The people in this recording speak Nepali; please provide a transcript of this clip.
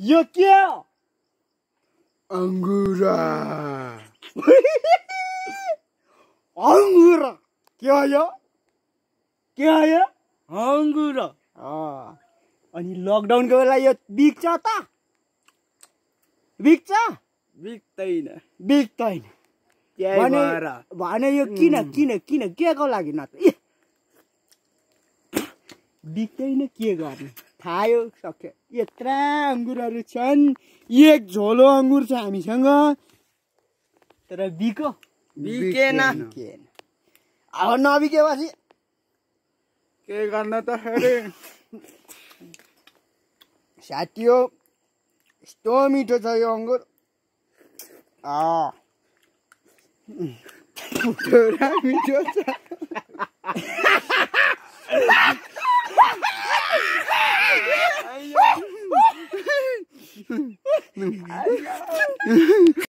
यो के हो अङ्गुरा अङ्गुर के हो यो के हो यो अङ्गुरा अनि लकडाउनको बेला यो बिग्छ त बिग्छ बिक्दैन त्यही भने यो किन किन किन के को लागि न बिग्दैन के गर्ने? थाहा यो सक्यो। यत्र अङ्गुरहरू छन्। एक झोलो अङ्गुर छ हामीसँग। तर बिको? बिकेन। अब नबिकेपछि के गर्न त फेरि? साथी हो यस्तो मिठो छ यो अङ्गुर। अँ। पुरा मिठो छ